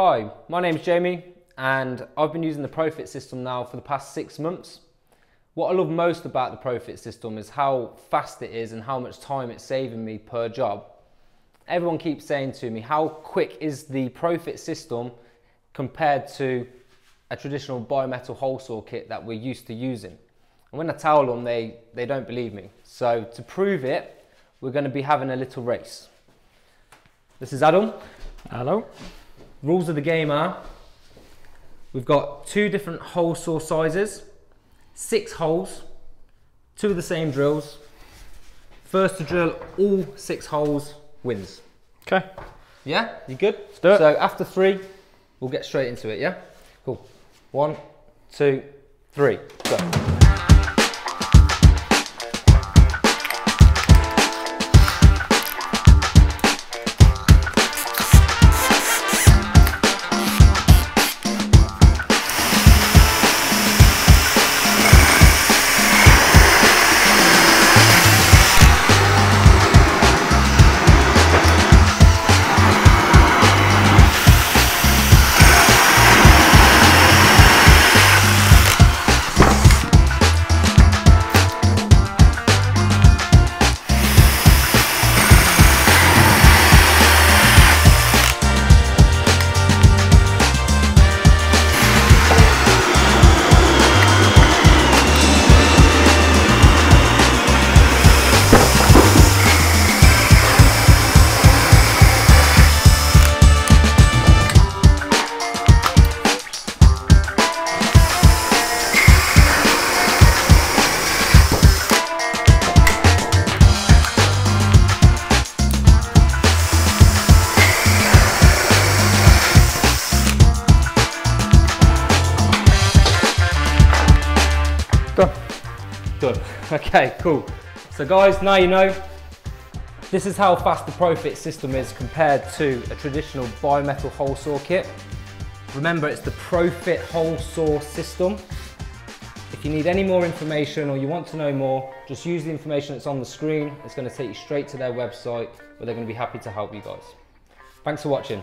Hi, my name's Jamie and I've been using the Pro-Fit system now for the past six months. What I love most about the Pro-Fit system is how fast it is and how much time it's saving me per job. Everyone keeps saying to me, how quick is the Pro-Fit system compared to a traditional bimetal hole saw kit that we're used to using? And when I tell them, they, they don't believe me. So to prove it, we're going to be having a little race. This is Adam. Hello. Rules of the game are we've got two different hole saw sizes, six holes, two of the same drills. First to drill all six holes wins. Okay. Yeah, you good? Let's do it. So after three, we'll get straight into it, yeah? Cool. One, two, three, go. Done. Okay, cool. So guys, now you know, this is how fast the Pro-Fit system is compared to a traditional bimetal hole saw kit. Remember, it's the Pro-Fit hole saw system. If you need any more information or you want to know more, just use the information that's on the screen. It's gonna take you straight to their website where they're gonna be happy to help you guys. Thanks for watching.